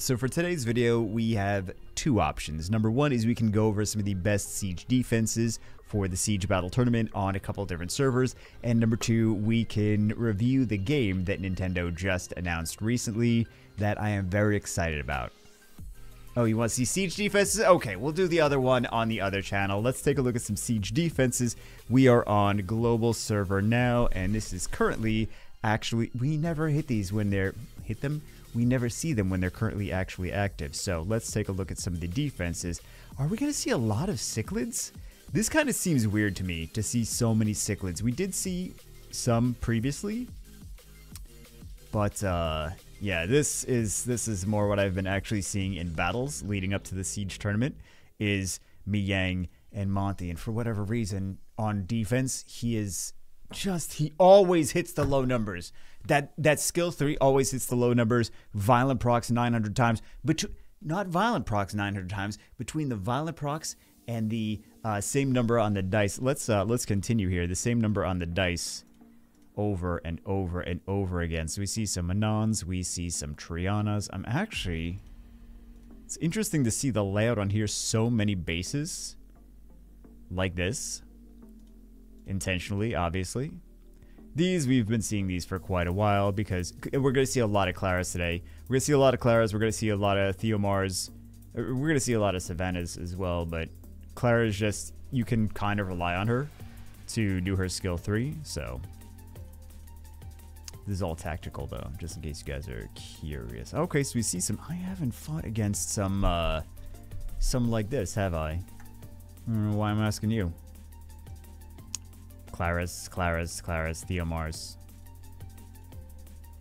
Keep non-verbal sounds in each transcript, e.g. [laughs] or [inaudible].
So for today's video, we have two options. Number one is we can go over some of the best Siege defenses for the Siege Battle Tournament on a couple different servers. And number two, we can review the game that Nintendo just announced recently that I am very excited about. Oh, you want to see Siege defenses? Okay, we'll do the other one on the other channel. Let's take a look at some Siege defenses. We are on global server now, and this is currently actually, we never hit these when they're, hit them? We never see them when they're currently actually active. So let's take a look at some of the defenses. Are we going to see a lot of cichlids? This kind of seems weird to me to see so many cichlids. We did see some previously, but uh, yeah, this is this is more what I've been actually seeing in battles leading up to the siege tournament. Is Miyoung and Monty, and for whatever reason on defense, he is just he always hits the low numbers. That that skill three always hits the low numbers. Violent procs 900 times, but not violent procs 900 times. Between the violent procs and the uh, same number on the dice. Let's uh, let's continue here. The same number on the dice over and over and over again. So we see some Anons, we see some Trianas. I'm actually it's interesting to see the layout on here. So many bases like this intentionally, obviously. These, we've been seeing these for quite a while because we're going to see a lot of Claras today. We're going to see a lot of Claras, we're going to see a lot of Theomars, uh, we're going to see a lot of Savannahs as well, but Clara is just, you can kind of rely on her to do her skill 3, so... This is all tactical though, just in case you guys are curious. Okay, so we see some, I haven't fought against some, uh, some like this, have I? I don't know why I'm asking you. Claras, Claris, Claras, Theomars.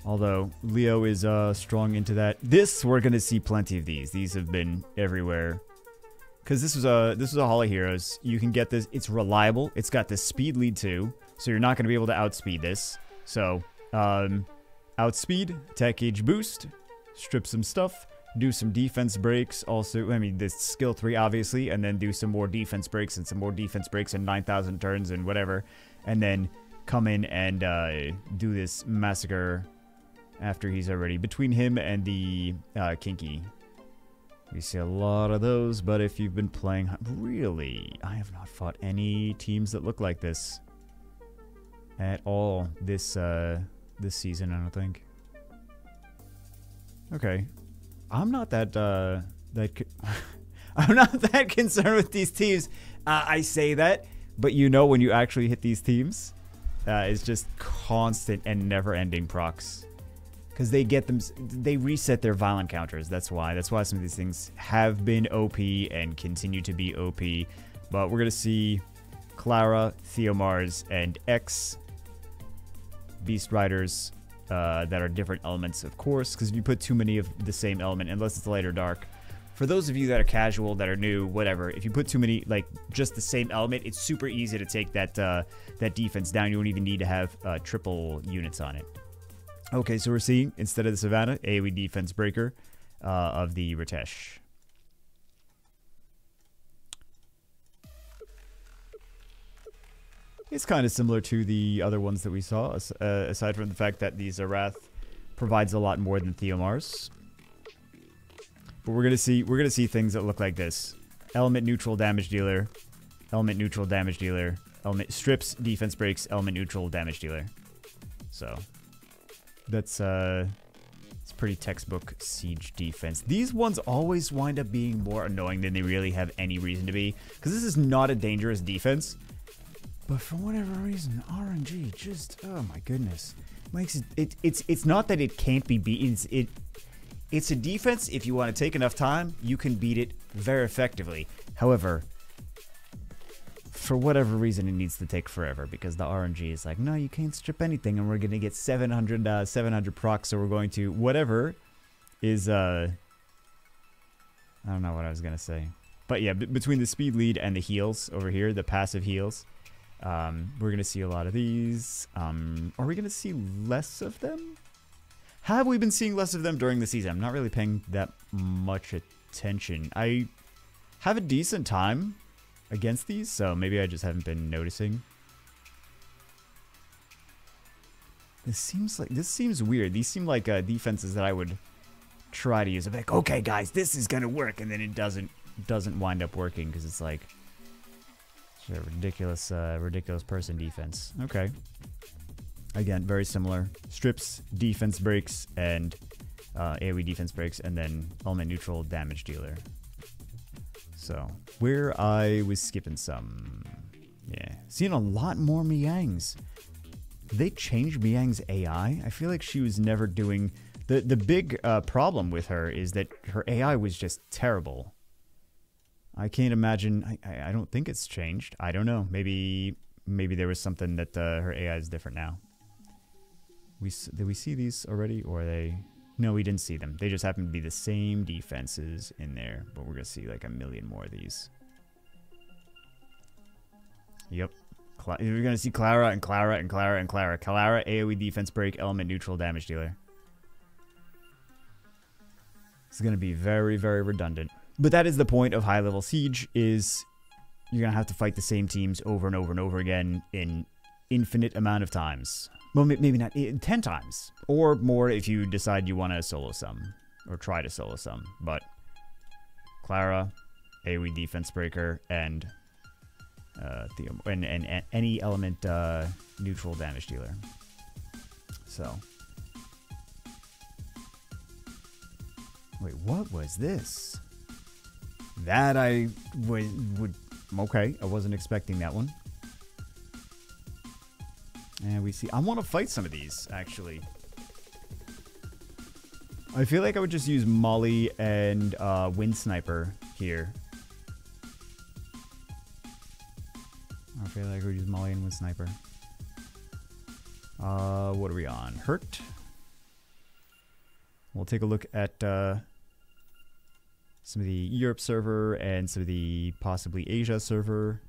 Although Leo is uh, strong into that. This we're gonna see plenty of these. These have been everywhere. Cause this was a this was a Hall of Heroes. You can get this. It's reliable. It's got the speed lead too, so you're not gonna be able to outspeed this. So um, outspeed, attack gauge boost, strip some stuff, do some defense breaks. Also, I mean, this skill 3, obviously, and then do some more defense breaks and some more defense breaks and 9,000 turns and whatever. And then come in and uh, do this massacre after he's already between him and the uh, Kinky. We see a lot of those, but if you've been playing... Really? I have not fought any teams that look like this at all this uh, this season, I don't think. Okay, I'm not that uh, that [laughs] I'm not [laughs] that concerned with these teams. Uh, I say that, but you know when you actually hit these teams, uh, it's just constant and never-ending procs. Because they get them, they reset their violent counters. That's why. That's why some of these things have been OP and continue to be OP. But we're gonna see Clara, Theomars, and X Beast Riders uh, that are different elements, of course, because if you put too many of the same element, unless it's light or dark, for those of you that are casual, that are new, whatever, if you put too many, like, just the same element, it's super easy to take that uh, that defense down. You don't even need to have uh, triple units on it. Okay, so we're seeing, instead of the Savannah, AoE defense breaker uh, of the Ritesh. It's kind of similar to the other ones that we saw, uh, aside from the fact that the Zerath provides a lot more than Theomars. But we're gonna see we're gonna see things that look like this: element neutral damage dealer, element neutral damage dealer, element strips defense breaks, element neutral damage dealer. So that's uh, it's pretty textbook siege defense. These ones always wind up being more annoying than they really have any reason to be, because this is not a dangerous defense. But for whatever reason, RNG just oh my goodness makes it, it it's it's not that it can't be beaten. It's, it it's a defense. If you want to take enough time, you can beat it very effectively. However, for whatever reason, it needs to take forever because the RNG is like, no, you can't strip anything, and we're gonna get 700 uh, 700 procs, so we're going to whatever is uh I don't know what I was gonna say, but yeah, between the speed lead and the heals over here, the passive heals. Um, we're going to see a lot of these. Um, are we going to see less of them? Have we been seeing less of them during the season? I'm not really paying that much attention. I have a decent time against these, so maybe I just haven't been noticing. This seems like this seems weird. These seem like uh, defenses that I would try to use it. Like, okay, guys, this is gonna work, and then it doesn't doesn't wind up working because it's like a ridiculous, uh, ridiculous person defense. Okay. Again, very similar. Strips, defense breaks, and uh, AoE defense breaks, and then element neutral damage dealer. So, where I was skipping some. Yeah. Seeing a lot more Miangs. They changed Miang's AI. I feel like she was never doing. The, the big uh, problem with her is that her AI was just terrible. I can't imagine. I, I don't think it's changed. I don't know. Maybe maybe there was something that uh, her AI is different now. We did we see these already, or they? No, we didn't see them. They just happen to be the same defenses in there, but we're gonna see like a million more of these. Yep. You're gonna see Clara and Clara and Clara and Clara. Clara AOE defense break element neutral damage dealer. It's gonna be very very redundant. But that is the point of high level siege is you're going to have to fight the same teams over and over and over again in infinite amount of times. Well, maybe not 10 times or more if you decide you want to solo some or try to solo some. But Clara, AoE defense breaker, and uh, the, and, and, and any element uh, neutral damage dealer. So. Wait, what was this? That I would, would okay. I wasn't expecting that one. And we see. I want to fight some of these actually. I feel like I would just use Molly and uh, Wind Sniper here. I feel like we use Molly and Wind Sniper. Uh, what are we on? Hurt. We'll take a look at. Uh, some of the Europe server and some of the possibly Asia server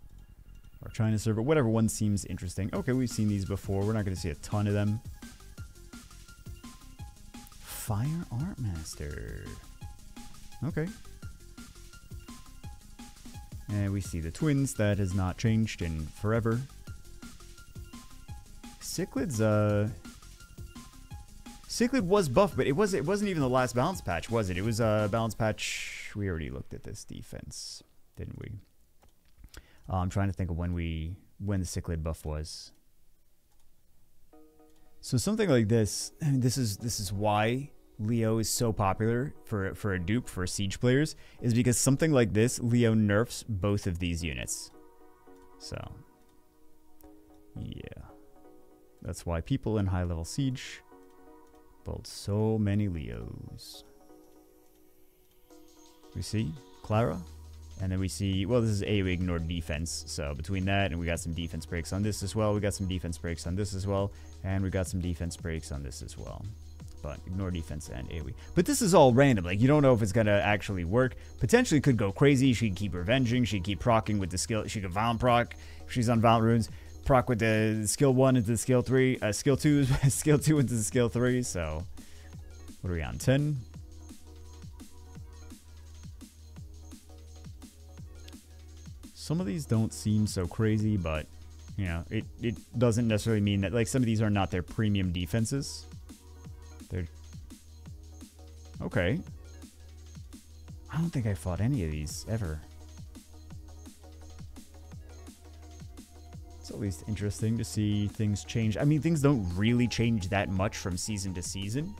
or China server, whatever one seems interesting. Okay, we've seen these before. We're not going to see a ton of them. Fire Art Master. Okay. And we see the twins. That has not changed in forever. Cichlid's, uh... Cichlid was buff, but it was it wasn't even the last balance patch, was it? It was a uh, balance patch we already looked at this defense, didn't we? Uh, I'm trying to think of when we when the cichlid buff was. So something like this, I mean, [clears throat] this is this is why Leo is so popular for for a dupe for siege players is because something like this Leo nerfs both of these units. So yeah. That's why people in high level siege build so many Leos. We see Clara. And then we see, well, this is A, we ignored defense. So between that and we got some defense breaks on this as well. We got some defense breaks on this as well. And we got some defense breaks on this as well. But ignore defense and AoE. But this is all random. Like, you don't know if it's going to actually work. Potentially could go crazy. She could keep revenging. She could keep procking with the skill. She could Violent proc. She's on Violent Runes. Proc with the skill 1 into the skill 3. Uh, skill 2, [laughs] skill 2 into the skill 3. So, what are we on? 10? Some of these don't seem so crazy, but you know, it, it doesn't necessarily mean that like some of these are not their premium defenses. They're okay. I don't think I fought any of these ever. It's at least interesting to see things change. I mean, things don't really change that much from season to season,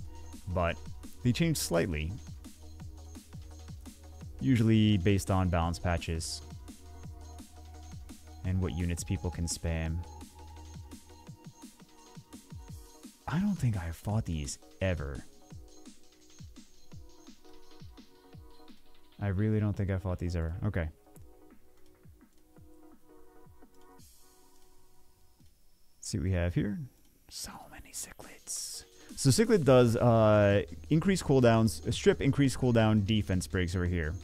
but they change slightly. Usually based on balance patches and what units people can spam. I don't think I've fought these ever. I really don't think I fought these ever. Okay. Let's see what we have here. So many cichlids. So cichlid does uh, increase cooldowns, strip increase cooldown defense breaks over here.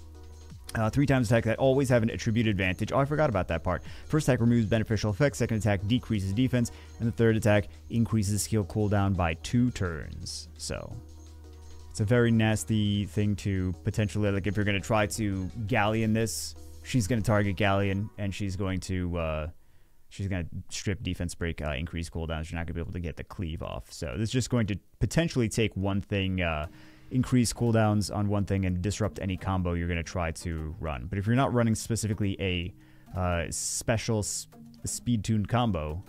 Uh, three times attack that always have an attribute advantage. Oh, I forgot about that part. First attack removes beneficial effects. Second attack decreases defense. And the third attack increases skill cooldown by two turns. So, it's a very nasty thing to potentially, like, if you're going to try to Galleon this, she's going to target Galleon, and she's going to, uh, she's going to strip defense break, uh, increase cooldowns. You're not going to be able to get the cleave off. So, this is just going to potentially take one thing, uh, increase cooldowns on one thing and disrupt any combo you're going to try to run. But if you're not running specifically a uh, special sp speed tuned combo,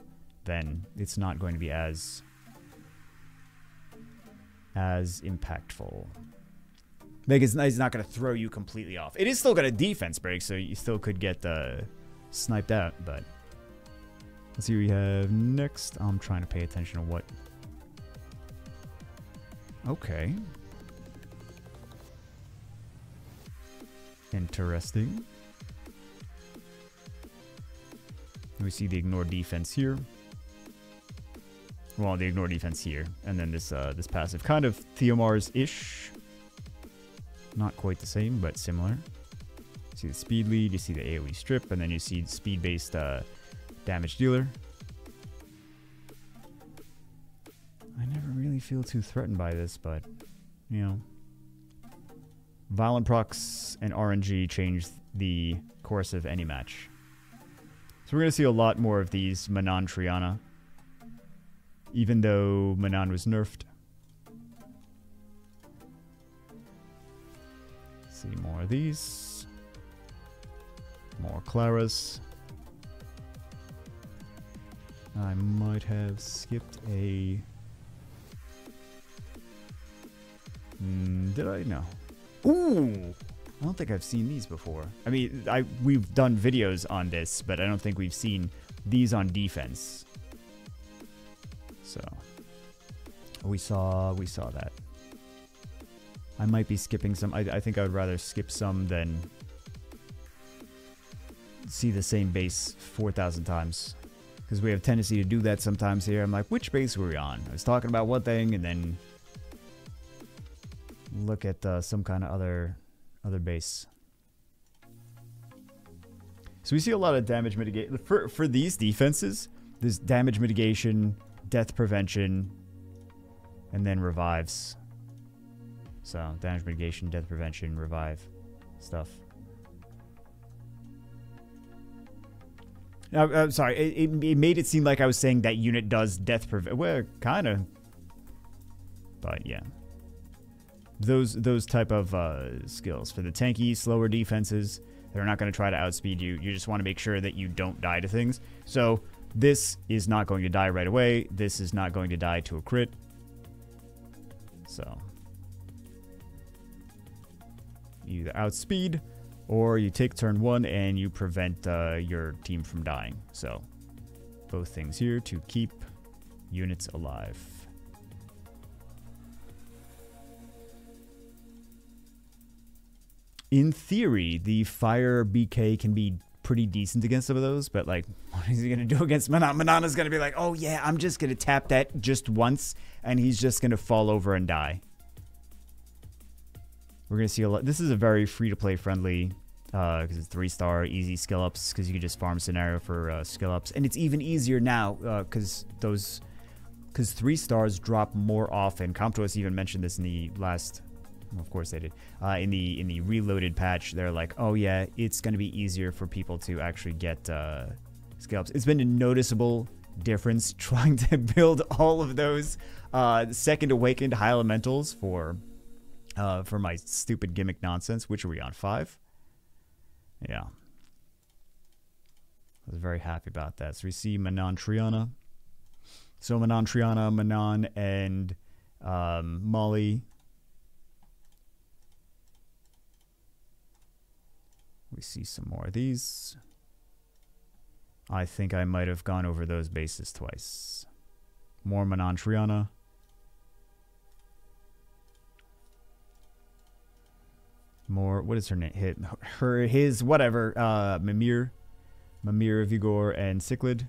then it's not going to be as as impactful. Like it's, it's not going to throw you completely off. It is still got a defense break, so you still could get uh, sniped out. But let's see what we have next. I'm trying to pay attention to what. Okay. Interesting. We see the ignore defense here. Well, the ignore defense here, and then this uh, this passive, kind of Theomars-ish. Not quite the same, but similar. See the speed lead, you see the AoE strip, and then you see speed-based uh, damage dealer. I never really feel too threatened by this, but, you know. Violent procs and RNG change the course of any match. So we're going to see a lot more of these Manon Triana. Even though Manon was nerfed. See more of these. More Claras. I might have skipped a... Mm, did I? No. Ooh! I don't think I've seen these before. I mean, I we've done videos on this, but I don't think we've seen these on defense. So we saw we saw that. I might be skipping some. I, I think I would rather skip some than see the same base 4,000 times. Because we have tendency to do that sometimes here. I'm like, which base were we on? I was talking about one thing and then look at uh, some kind of other other base. So we see a lot of damage mitigation. For, for these defenses, there's damage mitigation, death prevention, and then revives. So damage mitigation, death prevention, revive stuff. Uh, I'm sorry, it, it, made it seem like I was saying that unit does death prevent. Well, kind of. But yeah those those type of uh, skills for the tanky, slower defenses. They're not going to try to outspeed you. You just want to make sure that you don't die to things. So this is not going to die right away. This is not going to die to a crit. So you either outspeed or you take turn one and you prevent uh, your team from dying. So both things here to keep units alive. In theory, the fire BK can be pretty decent against some of those, but like, [laughs] what is he gonna do against Manana? Manana's gonna be like, oh yeah, I'm just gonna tap that just once, and he's just gonna fall over and die. We're gonna see a lot. This is a very free to play friendly, because uh, it's three star, easy skill ups, because you can just farm scenario for uh, skill ups, and it's even easier now, because uh, those, because three stars drop more often. Com2uS even mentioned this in the last of course they did. Uh, in the in the reloaded patch, they're like, oh yeah, it's going to be easier for people to actually get uh, scalps. It's been a noticeable difference [laughs] trying to build all of those uh, second awakened high elementals for uh, for my stupid gimmick nonsense. Which are we on five? Yeah, I was very happy about that. So we see Manon Triana. So Manon Triana, Manon, and um, Molly We see some more of these. I think I might have gone over those bases twice. More Manon Triana More, what is her name? Hit her, his, whatever. Uh, Mimir, Mimir, Vigor, and Cichlid.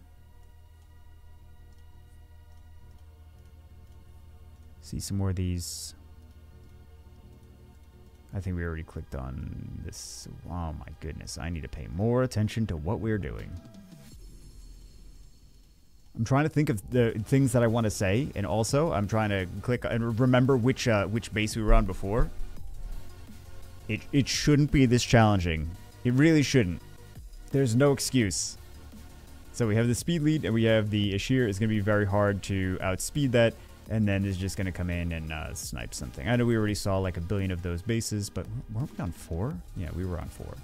See some more of these. I think we already clicked on this. Oh my goodness, I need to pay more attention to what we're doing. I'm trying to think of the things that I want to say, and also I'm trying to click and remember which uh, which base we were on before. It it shouldn't be this challenging. It really shouldn't. There's no excuse. So we have the speed lead, and we have the Ashir. It's going to be very hard to outspeed that. And then is just going to come in and uh, snipe something. I know we already saw like a billion of those bases, but weren't we on four? Yeah, we were on four.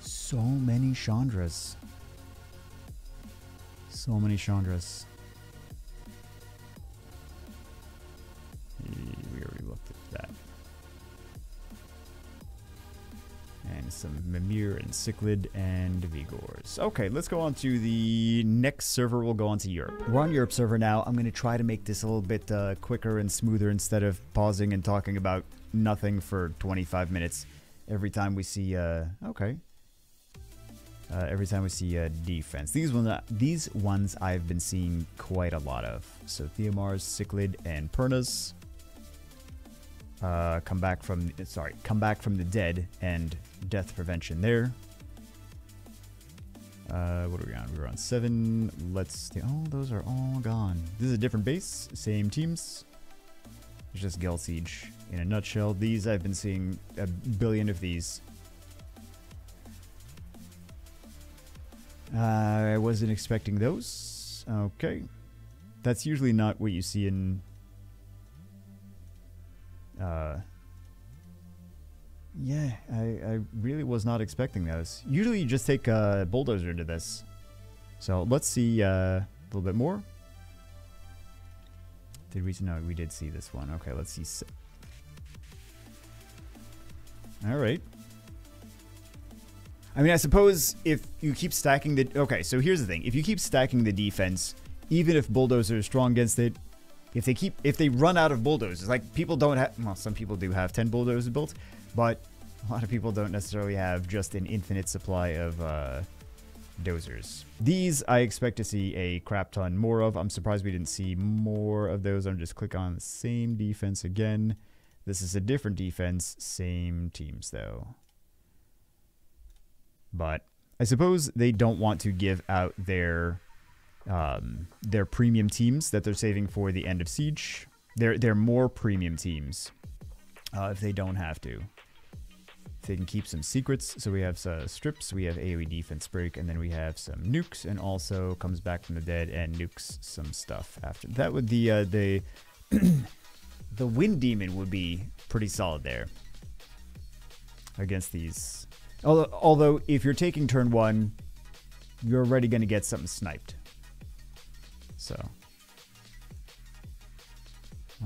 So many Chandras. So many Chandras. Some Mimir and Cichlid and Vigors. Okay, let's go on to the next server. We'll go on to Europe. We're on Europe server now. I'm going to try to make this a little bit uh, quicker and smoother instead of pausing and talking about nothing for 25 minutes every time we see... Uh, okay. Uh, every time we see a defense. These ones, these ones I've been seeing quite a lot of. So Theomars, Cichlid, and Pernas uh, come back from sorry, come back from the dead and death prevention there. Uh, what are we on? We are on seven. Let's. Oh, those are all gone. This is a different base, same teams. It's just Guild Siege in a nutshell. These I've been seeing a billion of these. Uh, I wasn't expecting those. Okay. That's usually not what you see in... Uh, yeah, I, I really was not expecting those. Usually you just take a bulldozer to this. So let's see uh, a little bit more. Did we? No, we did see this one. Okay, let's see. All right. I mean, I suppose if you keep stacking the... Okay, so here's the thing. If you keep stacking the defense, even if Bulldozer is strong against it, if they keep... If they run out of Bulldozers, like, people don't have... Well, some people do have 10 Bulldozers built, but a lot of people don't necessarily have just an infinite supply of uh, dozers. These I expect to see a crap ton more of. I'm surprised we didn't see more of those. I'm just click on the same defense again. This is a different defense, same teams though. But I suppose they don't want to give out their um, their premium teams that they're saving for the end of Siege. They're they're more premium teams uh, if they don't have to. If they can keep some secrets. So we have uh, strips, we have AoE defense break, and then we have some nukes, and also comes back from the dead and nukes some stuff after that. Would the uh, the [clears throat] the wind demon would be pretty solid there against these Although, although if you're taking turn one, you're already going to get something sniped. So.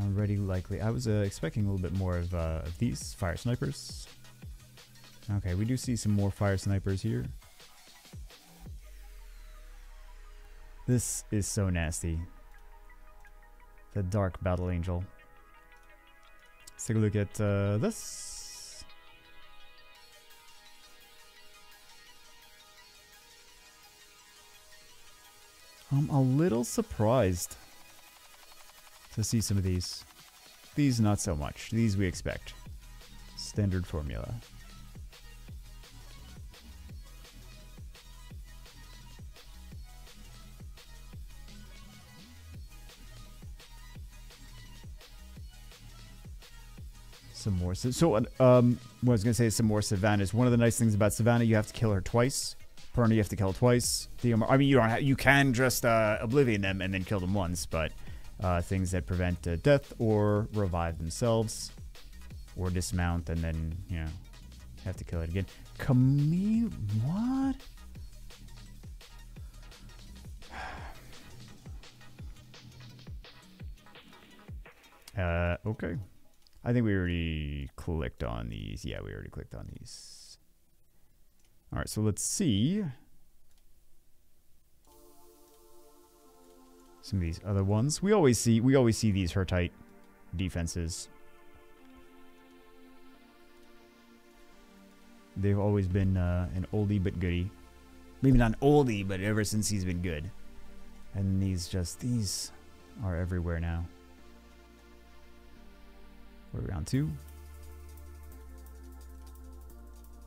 Already likely. I was uh, expecting a little bit more of, uh, these fire snipers. Okay, we do see some more fire snipers here. This is so nasty. The Dark Battle Angel. Let's take a look at uh, this. I'm a little surprised to see some of these. These not so much. These we expect. Standard formula. Some more. So, so um, what I was going to say is some more Savannahs. One of the nice things about Savannah, you have to kill her twice Perna you have to kill twice. I mean, you don't have, you can just uh, Oblivion them and then kill them once, but uh, things that prevent uh, death or revive themselves or dismount and then, you know, have to kill it again. Camille, what? [sighs] Uh, okay. I think we already clicked on these. Yeah, we already clicked on these. All right, so let's see some of these other ones. We always see we always see these Hurtite defenses. They've always been uh, an oldie but goodie. Maybe not an oldie, but ever since he's been good. And these just these are everywhere now. We're round two.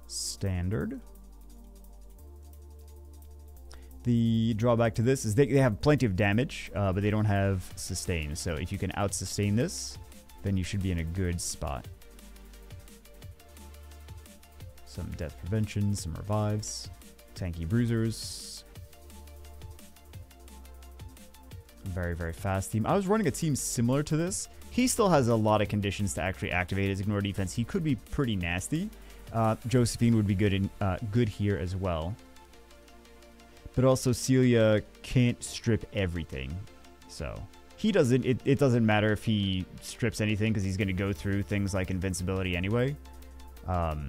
Standard. The drawback to this is they, they have plenty of damage, uh, but they don't have sustain. So if you can out-sustain this, then you should be in a good spot. Some death prevention, some revives, tanky bruisers. very, very fast team. I was running a team similar to this. He still has a lot of conditions to actually activate his ignore defense. He could be pretty nasty. Uh, Josephine would be good in uh, good here as well. But also Celia can't strip everything. So he doesn't it, it doesn't matter if he strips anything because he's going to go through things like invincibility anyway. Um,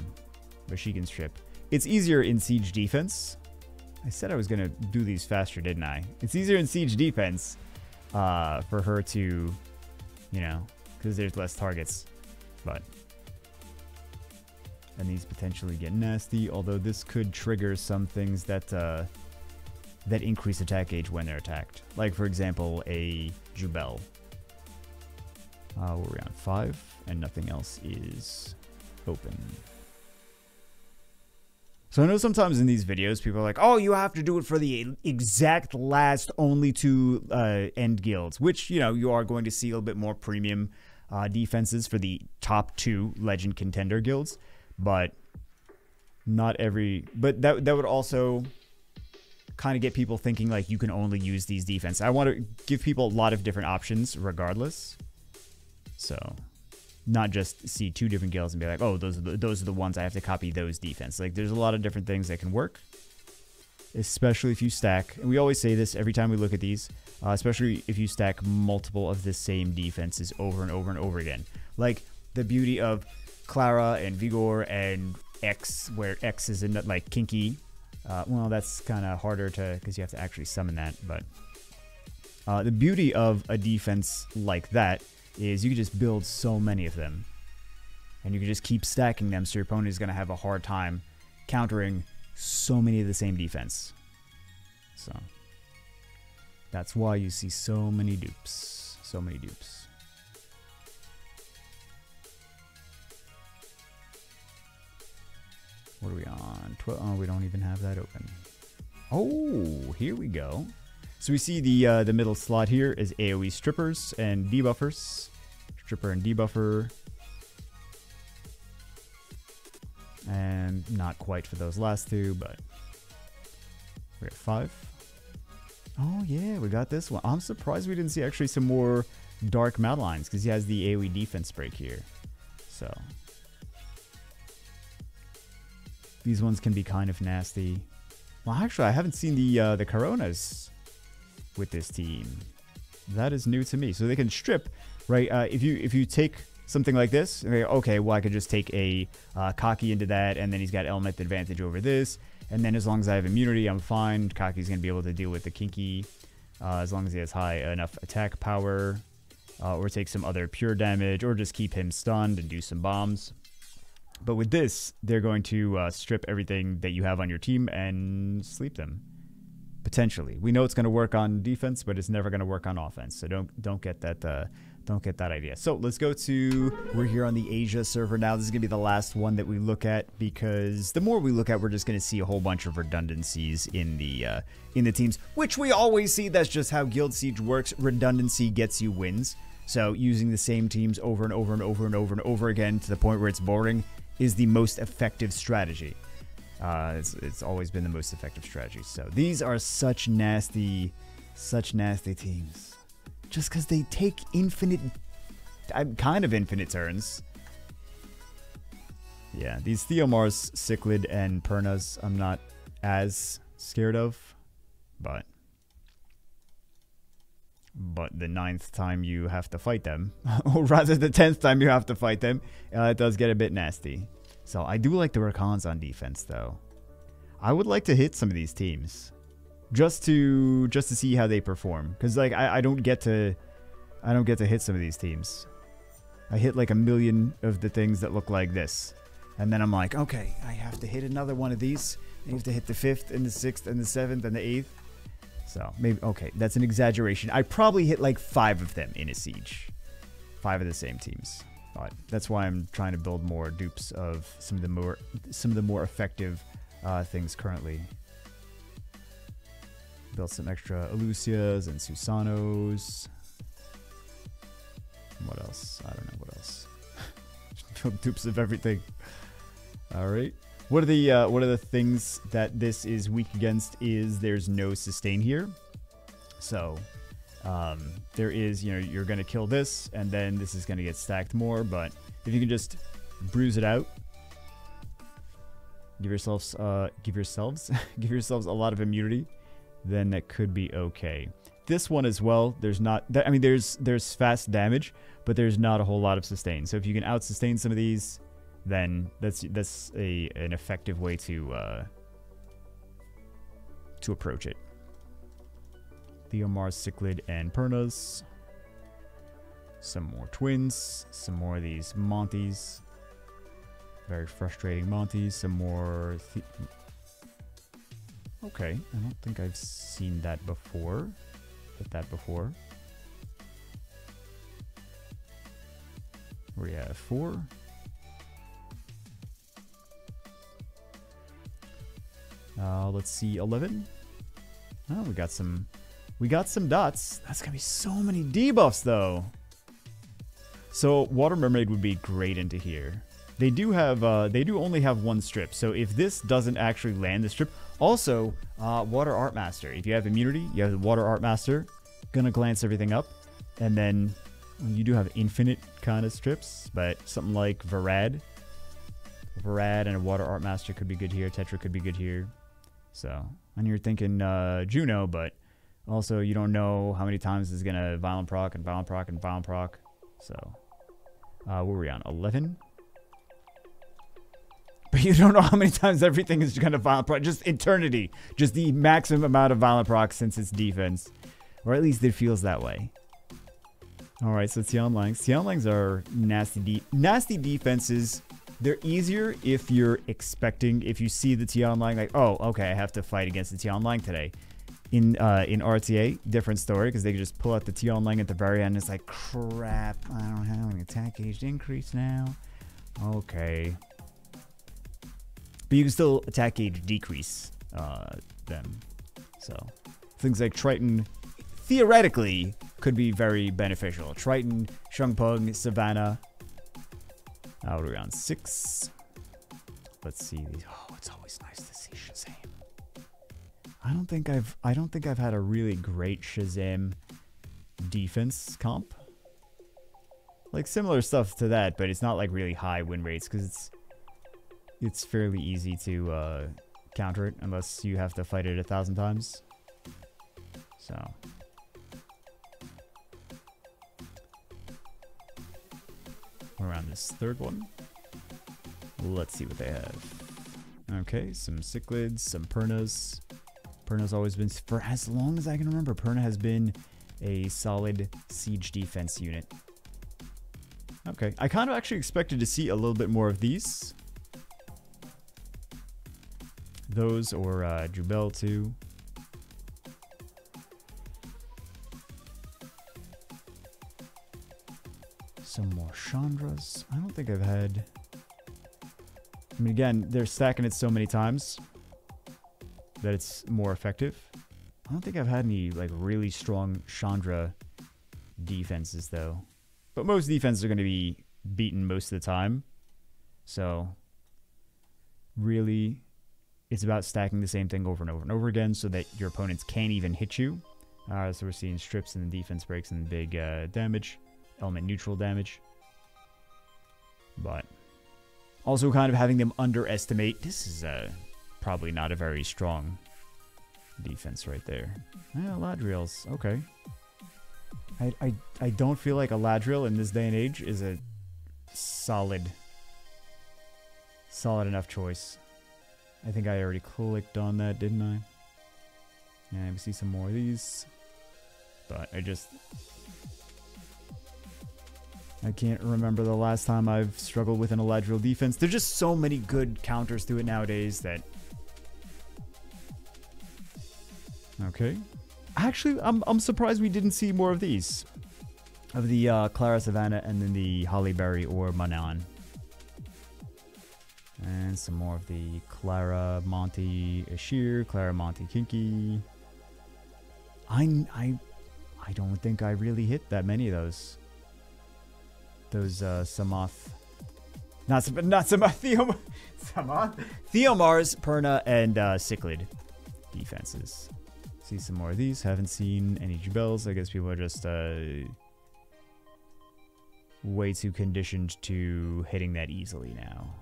but she can strip. It's easier in siege defense. I said I was going to do these faster, didn't I? It's easier in siege defense uh, for her to, you know, because there's less targets. But and these potentially get nasty. Although this could trigger some things that uh, that increase attack gauge when they're attacked. Like for example, a Jubel. Uh, we're on five, and nothing else is open. So I know sometimes in these videos people are like, "Oh, you have to do it for the exact last only two uh, end guilds," which you know you are going to see a little bit more premium uh, defenses for the top two legend contender guilds, but not every. But that that would also kind of get people thinking like you can only use these defense. I want to give people a lot of different options regardless. So not just see two different guilds and be like, oh, those are the, those are the ones I have to copy those defense. Like there's a lot of different things that can work, especially if you stack. And we always say this every time we look at these, uh, especially if you stack multiple of the same defenses over and over and over again. Like the beauty of Clara and Vigor and X, where X is in like kinky. Uh, well, that's kind of harder to because you have to actually summon that. But uh, the beauty of a defense like that is you can just build so many of them. And you can just keep stacking them so your opponent is going to have a hard time countering so many of the same defense. So that's why you see so many dupes. So many dupes. What are we on? 12, oh, we don't even have that open. Oh, here we go. So we see the uh, the middle slot here is AoE strippers and debuffers. Stripper and debuffer. And not quite for those last two, but we're at five. Oh yeah, we got this one. I'm surprised we didn't see actually some more Dark Madeleines because he has the AoE defense break here. So these ones can be kind of nasty. Well, actually, I haven't seen the uh, the Coronas with this team. That is new to me. So they can strip, right? Uh, if you if you take something like this, okay, well I could just take a uh, into that, and then he's got element advantage over this, and then as long as I have immunity, I'm fine. Kaki's gonna be able to deal with the Kinky uh, as long as he has high enough attack power, uh, or take some other pure damage, or just keep him stunned and do some bombs. But with this, they're going to uh, strip everything that you have on your team and sleep them potentially. We know it's going to work on defense, but it's never going to work on offense. So don't don't get that uh, don't get that idea. So let's go to we're here on the Asia server now. This is going to be the last one that we look at because the more we look at, we're just going to see a whole bunch of redundancies in the uh, in the teams, which we always see. That's just how Guild Siege works. Redundancy gets you wins. So using the same teams over and over and over and over and over again to the point where it's boring is the most effective strategy. Uh, it's, it's always been the most effective strategy. So these are such nasty, such nasty teams. Just because they take infinite, I'm kind of infinite turns. Yeah, these Theomars, Cichlid, and Pernas, I'm not as scared of, but but the ninth time you have to fight them, [laughs] or rather the tenth time you have to fight them, uh, it does get a bit nasty. So I do like the Rakans on defense, though. I would like to hit some of these teams, just to just to see how they perform. Because like I, I don't get to, I don't get to hit some of these teams. I hit like a million of the things that look like this, and then I'm like, okay, I have to hit another one of these. I have to hit the fifth and the sixth and the seventh and the eighth. So maybe okay, that's an exaggeration. I probably hit like five of them in a siege, five of the same teams. But that's why I'm trying to build more dupes of some of the more some of the more effective uh, things currently. Built some extra Elusias and Susanos. What else? I don't know what else. [laughs] Dupes of everything. All right. What are the uh, what are the things that this is weak against? Is there's no sustain here, so Um, there is, you know, you're going to kill this, and then this is going to get stacked more. But if you can just bruise it out, give yourselves, uh, give yourselves, [laughs] give yourselves a lot of immunity, then that could be okay. This one as well. There's not. I mean, there's there's fast damage, but there's not a whole lot of sustain. So if you can out sustain some of these, then that's that's a an effective way to uh, to approach it. Theomars, Cichlid, and Pernas. Some more twins. Some more of these Monties. Very frustrating Monties. Some more... okay, I don't think I've seen that before. That before. We have four. Uh, let's see, 11. Oh, we got some we got some dots. That's gonna be so many debuffs though. So Water Mermaid would be great into here. They do have, uh, they do only have one strip. So if this doesn't actually land the strip, also uh, Water Art Master. If you have immunity, you have Water Art Master. Gonna glance everything up, and then you do have infinite kind of strips, but something like Verad, Verad and a Water Art Master could be good here. Tetra could be good here. So, and you're thinking uh, Juno, but also, you don't know how many times it's going to violent proc and violent proc and violent proc. So, uh, what were we on? 11? [laughs] But you don't know how many times everything is going to violent proc. Just eternity. Just the maximum amount of violent proc since it's defense. Or at least it feels that way. Alright, so Tianlangs. Tianlangs are nasty, de nasty defenses. They're easier if you're expecting, if you see the Tianlang, like, oh, okay, I have to fight against the Tianlang today in uh, in RTA, different story because they just pull out the Tianlang at the very end. It's like crap. I don't have an attack gauge increase now. Okay, but you can still attack gauge decrease uh, them. So things like Triton theoretically could be very beneficial. Triton, Shungpung, Savannah. Out around six. Let's see these. Oh, it's always nice to see Shazam. I don't think I've I don't think I've had a really great Shazam defense comp. Like similar stuff to that, but it's not like really high win rates because it's it's fairly easy to uh, counter it unless you have to fight it a thousand times. So. Around this third one. Let's see what they have. Okay, some cichlids, some pernas. Perna's always been, for as long as I can remember, Perna has been a solid siege defense unit. Okay, I kind of actually expected to see a little bit more of these. Those or uh, Jubel too. Some more Chandras. I don't think I've had... I mean, again, they're stacking it so many times that it's more effective. I don't think I've had any like really strong Chandra defenses though. But most defenses are going to be beaten most of the time. So really it's about stacking the same thing over and over and over again so that your opponents can't even hit you. Uh, so we're seeing strips and defense breaks and big uh, damage, element neutral damage. But also kind of having them underestimate. This is uh, probably not a very strong defense right there. Yeah, Ladriel's okay. I, I, I don't feel like a Ladriel in this day and age is a solid, solid enough choice. I think I already clicked on that, didn't I? Yeah, we see some more of these. But I just... I can't remember the last time I've struggled with an Eladriel defense. There's just so many good counters to it nowadays that Okay. Actually, I'm, I'm surprised we didn't see more of these. Of the uh, Clara Savannah and then the Holliberry or Manan. And some more of the Clara Monty Ashir, Clara Monty Kinky. I, I, I don't think I really hit that many of those. Those uh, Samoth. Not, not Samoth, [laughs] Theom Samoth? Theomars, Perna, and uh, Cichlid defenses. See some more of these. Haven't seen any Jubels. I guess people are just uh, way too conditioned to hitting that easily now.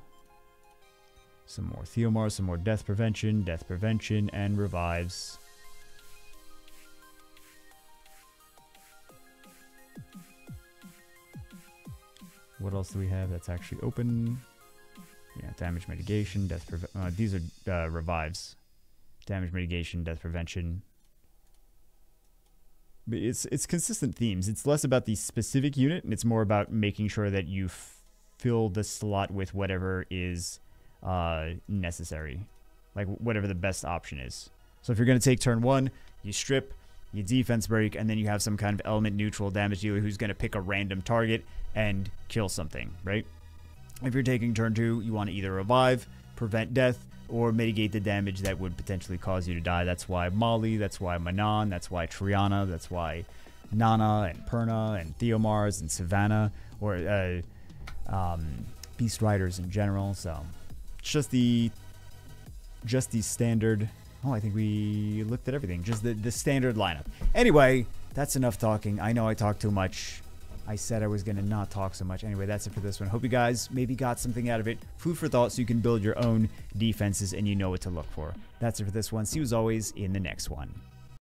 Some more Theomar, some more death prevention, death prevention, and revives. What else do we have that's actually open? Yeah, damage mitigation, death preve- uh, These are uh, revives. Damage mitigation, death prevention. But it's it's consistent themes. It's less about the specific unit, and it's more about making sure that you fill the slot with whatever is uh, necessary, like whatever the best option is. So if you're going to take turn one, you strip, you defense break, and then you have some kind of element neutral damage dealer who's going to pick a random target and kill something, right? If you're taking turn two, you want to either revive, prevent death, or mitigate the damage that would potentially cause you to die. That's why Molly, that's why Manon, that's why Triana, that's why Nana and Perna and Theomars and Savannah, or uh, um, Beast Riders in general. So it's just the just the standard. Oh, I think we looked at everything. Just the, the standard lineup. Anyway, that's enough talking. I know I talk too much. I said I was going to not talk so much. Anyway, that's it for this one. Hope you guys maybe got something out of it. Food for thought so you can build your own defenses and you know what to look for. That's it for this one. See you as always in the next one.